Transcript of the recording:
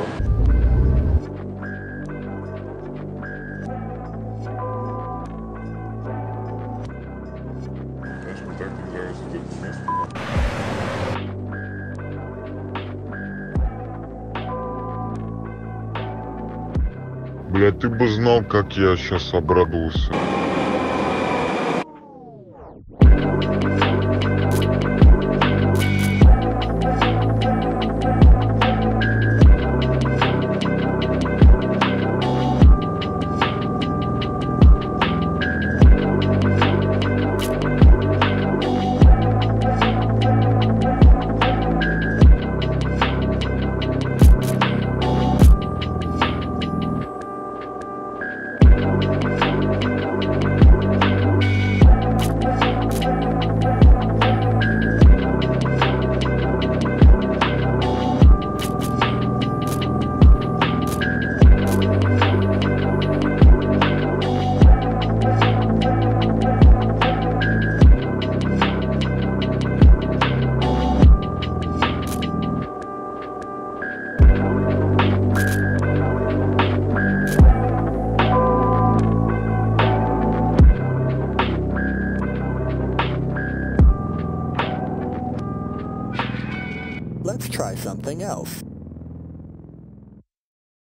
Павлова. Бля, ты бы знал, как я сейчас обрадовался. Let's try something else.